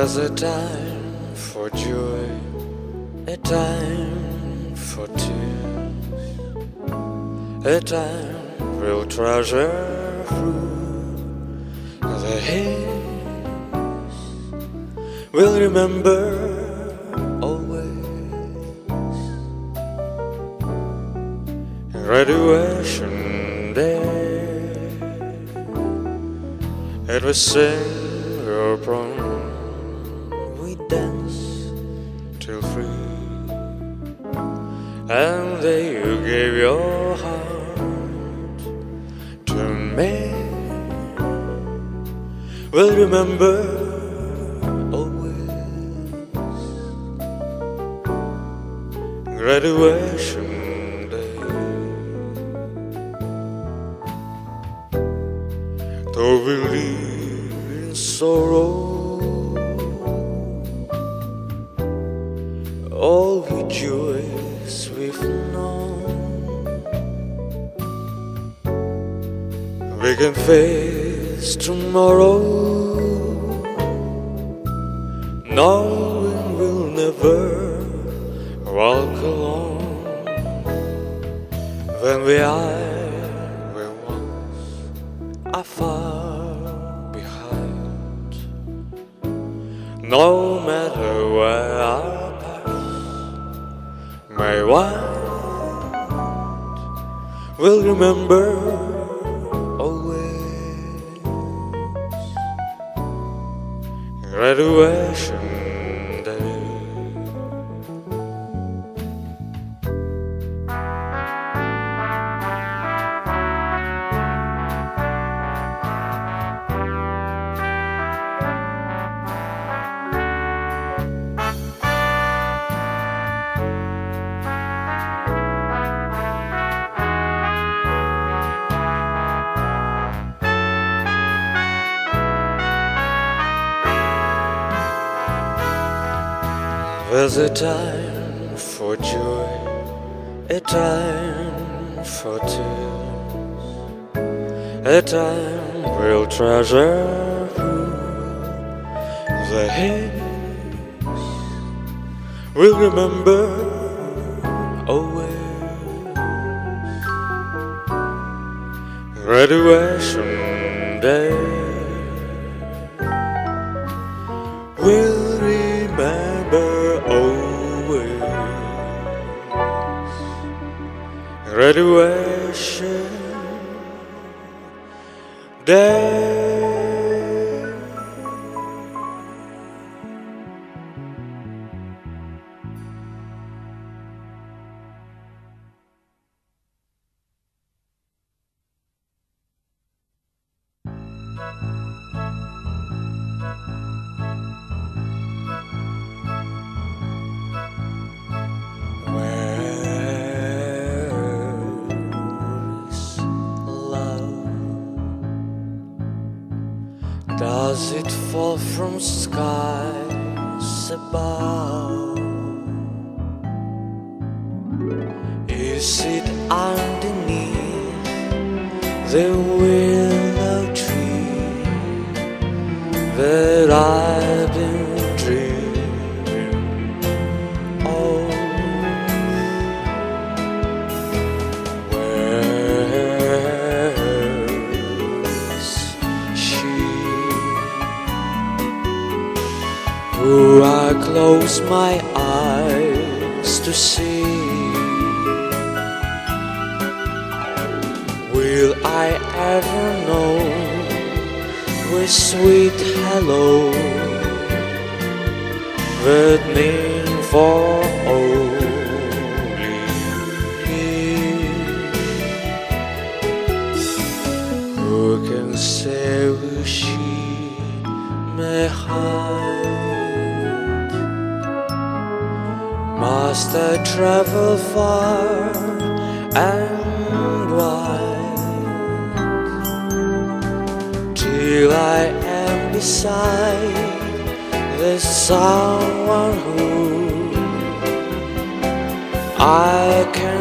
There's a time for joy, a time for tears, a time we'll treasure through the hills. We'll remember always graduation day. It was sing your your heart to me. We'll remember always graduation day. Though we live in sorrow, all the joys can face tomorrow, There's a time for joy, a time for tears, a time we'll treasure the hills. We'll remember always graduation day. Graduation day. Who I close my eyes to see? Will I ever know with sweet hello that mean for only me? Who can say who she may hide? Must I travel far and wide. Till I am beside the someone who I can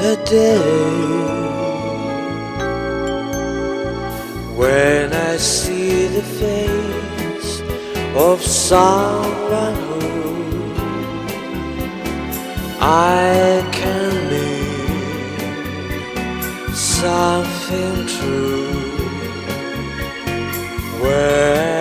the day when I see the face of someone who I can mean something true. Where,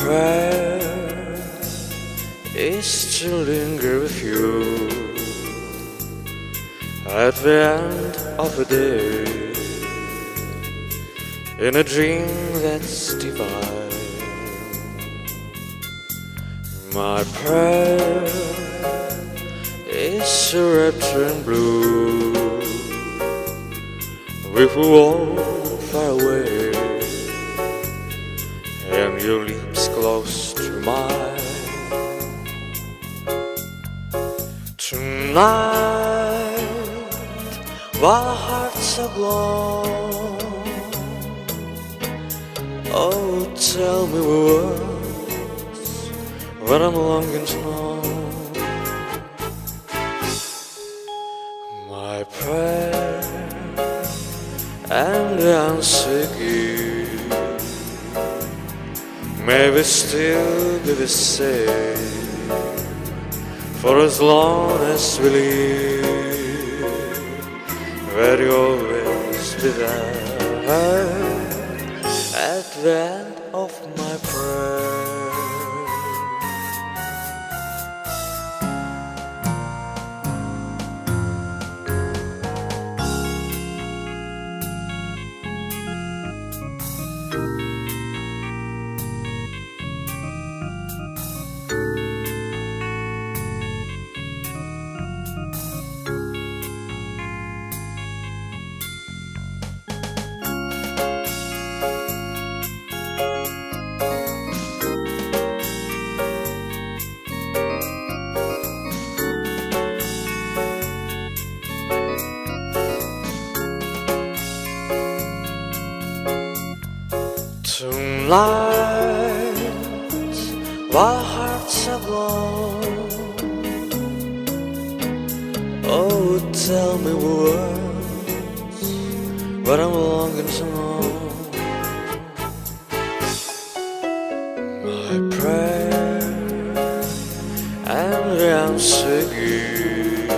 prayer is to linger with you at the end of the day in a dream that's divine. My prayer is a rapture in blue with a world far away and lips close to mine. Tonight, while hearts are aglow, oh, tell me words what I'm longing to know. My prayer and the answer may we still be the same for as long as we live. Where you always be there at the end Tonight, while hearts are aglow, oh, tell me words, what I'm longing to know. My prayer and the answer give,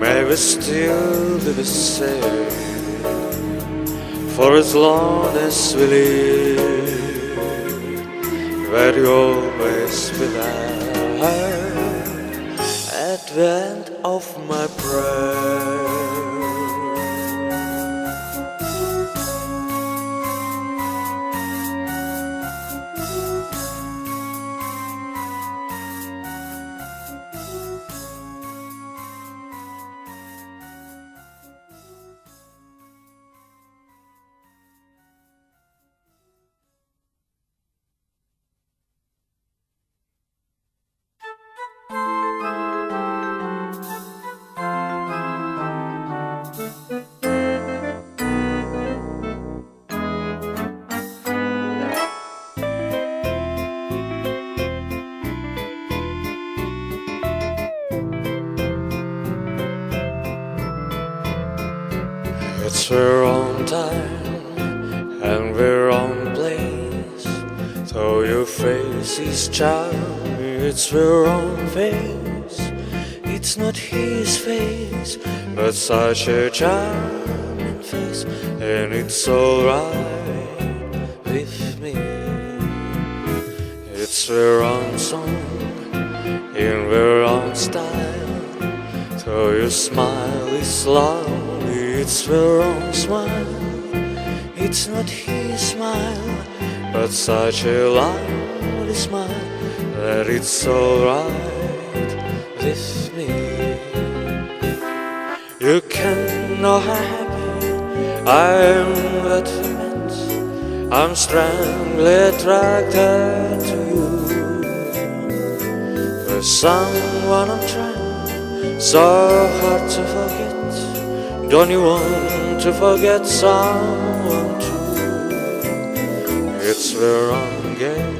may we still be the same for as long as we live, where you always be there at the end of my prayer. It's the wrong time and the wrong place. Though your face is charming, it's the wrong face. It's not his face, but such a charming face, and it's alright with me. It's the wrong song in the wrong style. Though your smile is lovely, it's the wrong smile. It's not his smile, but such a lovely smile that it's alright with me. You can know how happy I am that met. I'm strongly attracted to you. There's someone I'm trying so hard to forget. Don't you want to forget someone too? It's the wrong game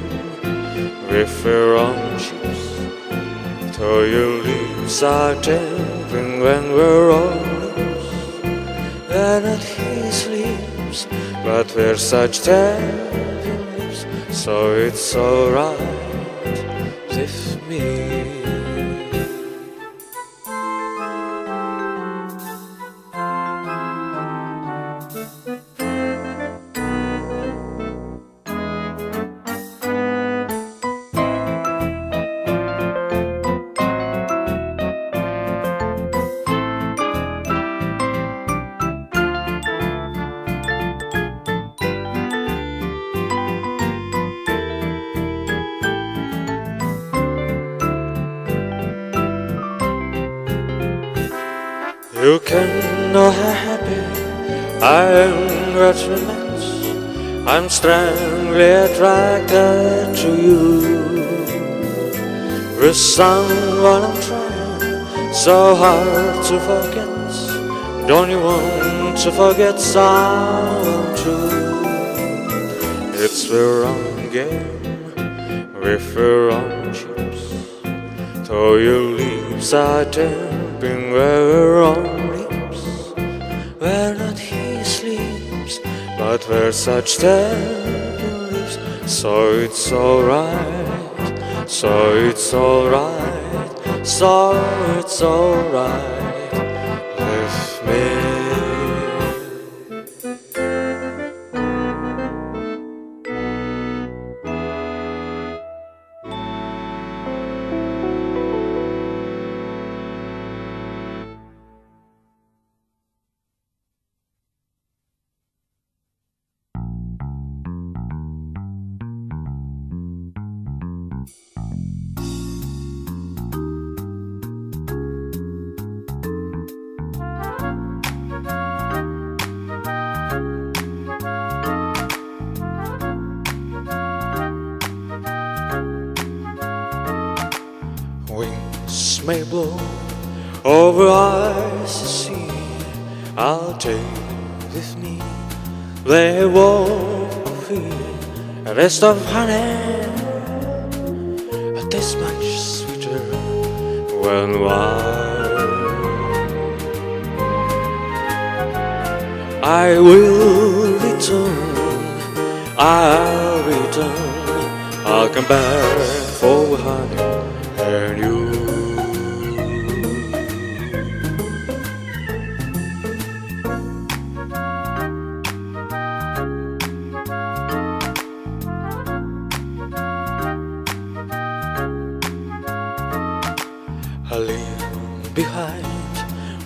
with the wrong chips. Though your leaves are tempting when we're lips. They're not his lips, but we're such tempting. So it's alright with me. I am that we. I'm strongly attracted to you. With someone I'm trying so hard to forget. Don't you want to forget someone too? It's the wrong game with the wrong chips. Though your lips are tempting were wrong lips. We're not but we're such lips. So it's alright, so it's alright, so it's alright may blow over to see. I'll take with me. They won't feel a rest of honey. But this much sweeter when wild. I will return. I'll return. I'll come back for honey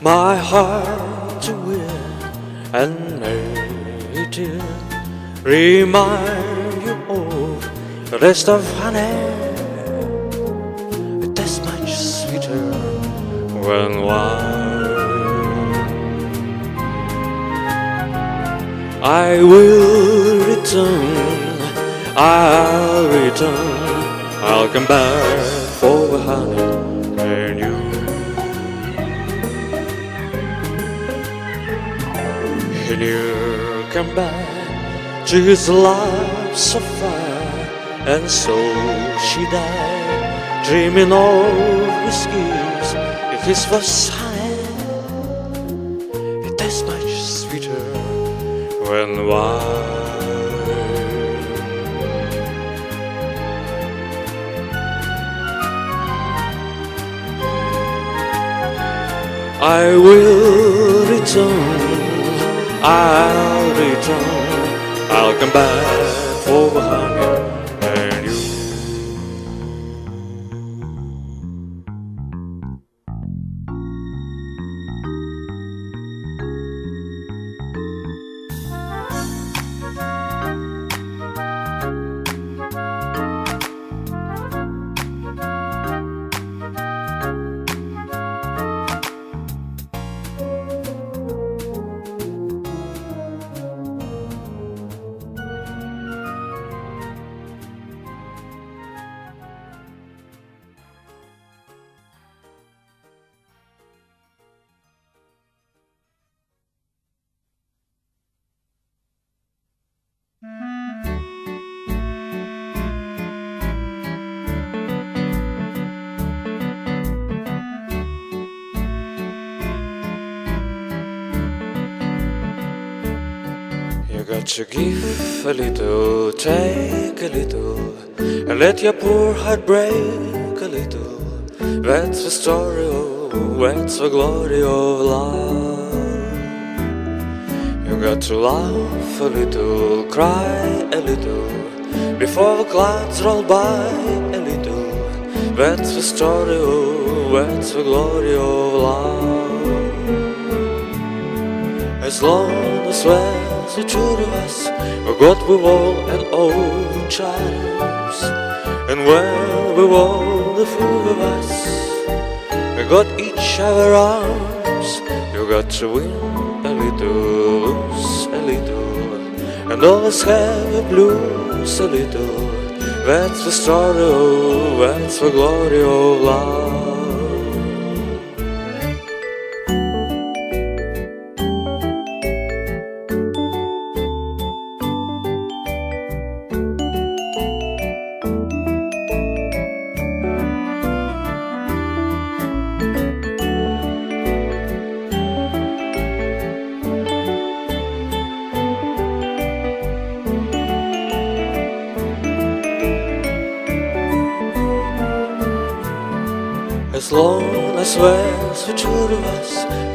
my heart to win and native remind you of the rest of honey. That's much sweeter when wine. I will return, I'll return, I'll come back for the honey And you come back to his life so far, and so she died, dreaming of his kiss. If his was honey, it tastes much sweeter and why. I will return, I'll return, I'll come back for honey You got to give a little, take a little, and let your poor heart break a little. That's the story of, that's the glory of love. You got to laugh a little, cry a little, before the clouds roll by a little. That's the story of, that's the glory of love. As long as the two of us, we got we all an old chimes. And when we all the four of us, we got each other arms. You got to win a little, lose a little, and always have a blues a little. That's the story, that's the glory of love.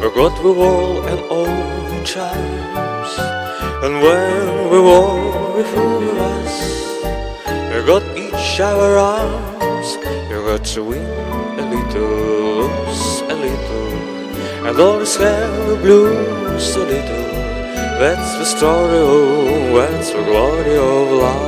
We got we all and all the chimes. And when we all of us, we got each our arms. You got to win a little, lose a little, and always have the blues a little. That's the story, oh, that's the glory of love.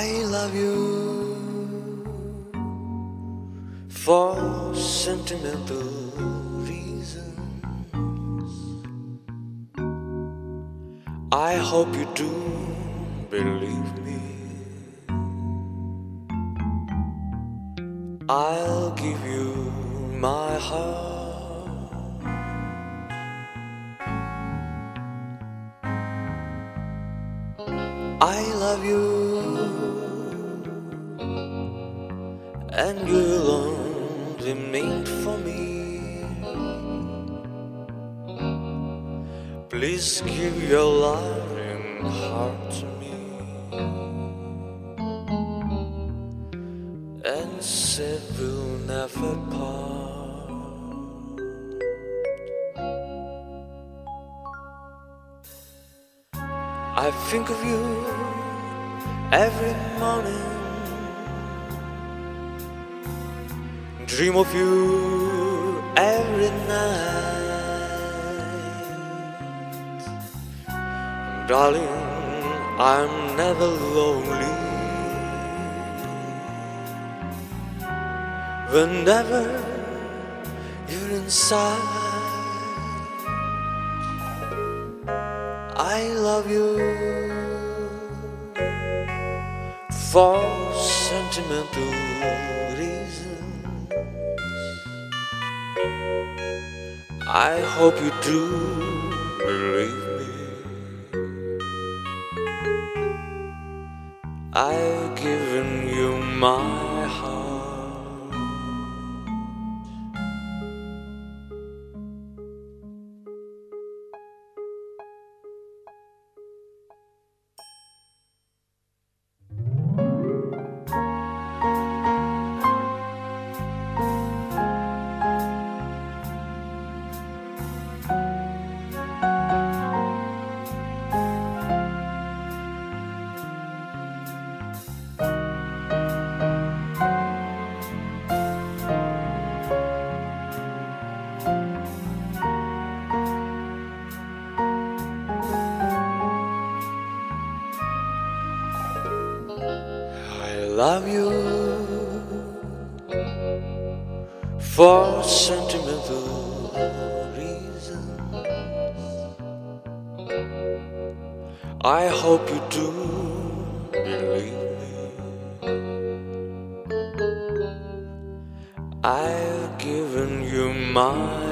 I love you for sentimental reasons. I hope you do believe me. I'll give you my heart. I love you, and you'll only mean for me. Please give your loving heart to me, and say we'll never part. I think of you every Dream of you every night. Darling, I'm never lonely. Whenever you're inside. I love you for sentimental I hope you do believe me. I've given you my I hope you do believe me. I've given you my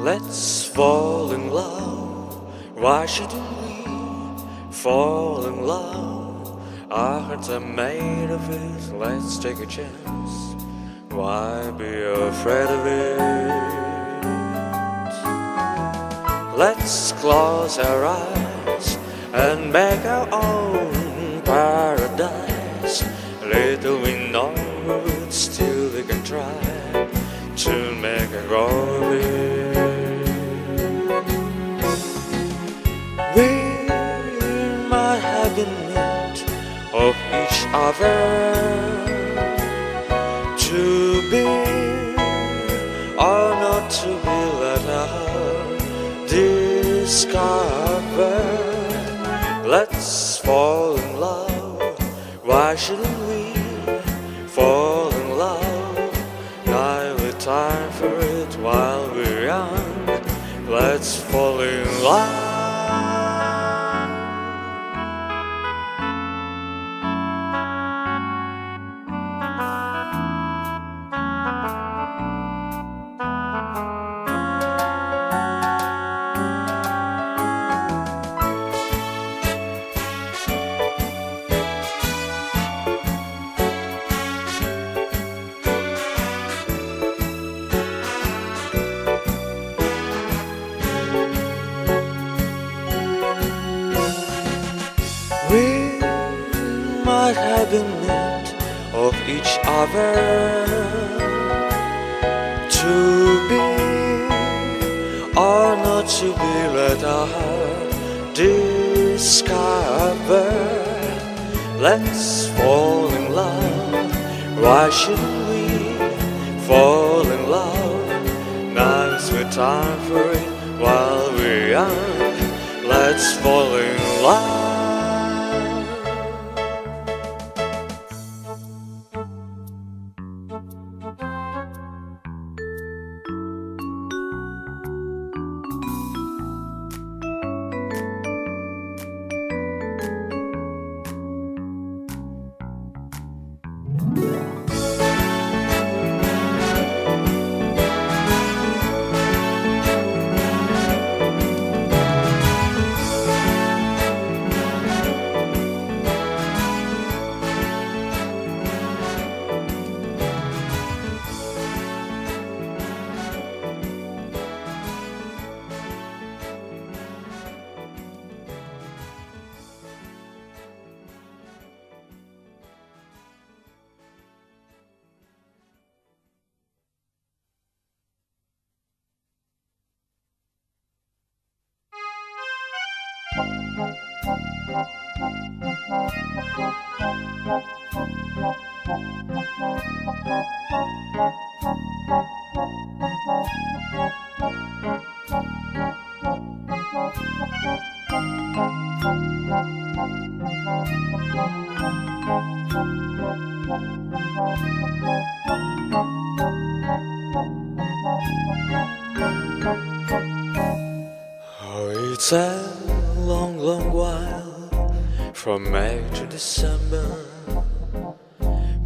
Let's fall in love. Why shouldn't we fall in love? Our hearts are made of it. Let's take a chance. Why be afraid of it? Let's close our eyes and make our own paradise. Little we know it, still we can try to make a go other to be or not to be let out discover. Let's fall in love. Why shouldn't we fall in love? Now the time for it while we're young. Let's fall in love. Each other to be or not to be let heart discover. Let's fall in love. Why shouldn't we fall in love. Now's the time for it while we're young. Let's fall in love.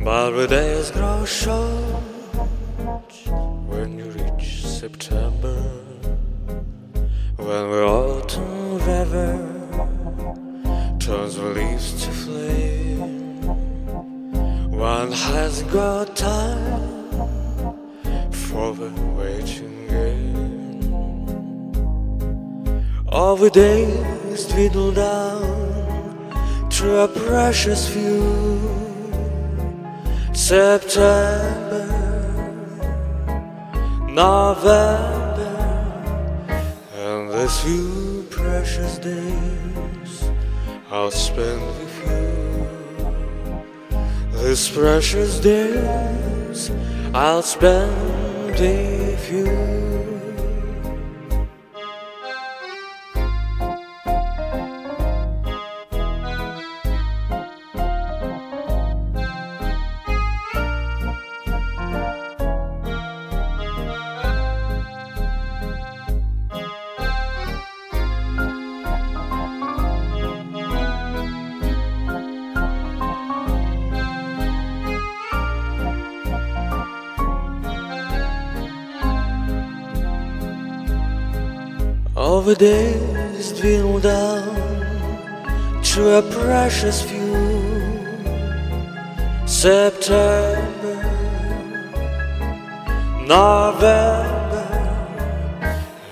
But the days grow short precious few. September, November, and these few precious days I'll spend with you. These precious days I'll spend with you. The days dwindle down to a precious few. September, November,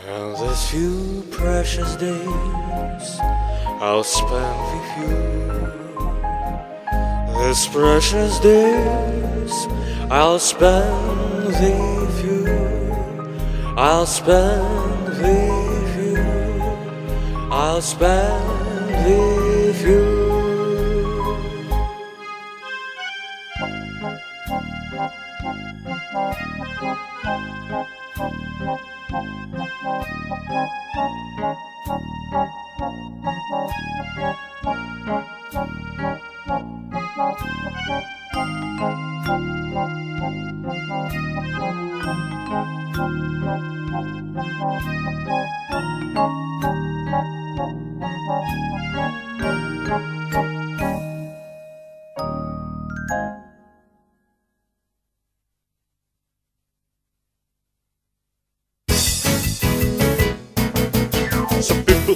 and these few precious days I'll spend with you. These precious days I'll spend with you. I'll spend with you. I'll spend with you.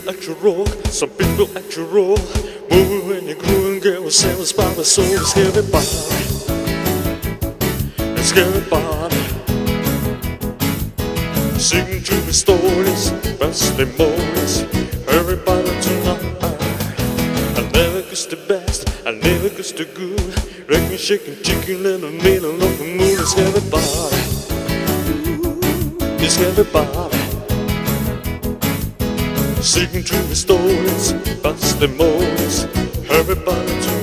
People act rock, some people act you roll. Moving when you're growing, girl, sails by the soul. It's heavy body, it's heavy body. Sing to me stories, best memories. Everybody tonight. I never gets the best, I never gets the good. Wrecking, shaking, chicken in the middle of the moon. It's heavy body, it's heavy body. Sing to me stories, bust the moles, everybody tonight.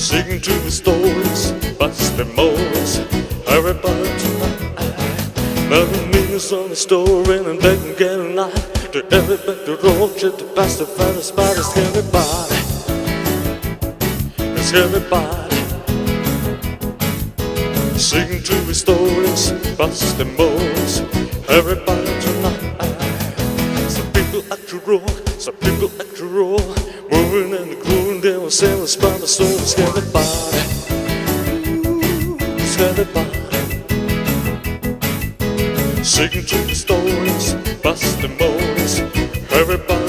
Singing to the stories, busting moles. Everybody tonight. Nothing means on the story and they can get a night. To everybody the road, shit the best the fattest body, scary body. Scary body. Singing to the stories, busting moles. Everybody tonight. Some people like to rock, some people like to roll. Moving and grooving, they were sailing by the soul. Scary body. Scary body. Singing to the stories, busting moles. Everybody.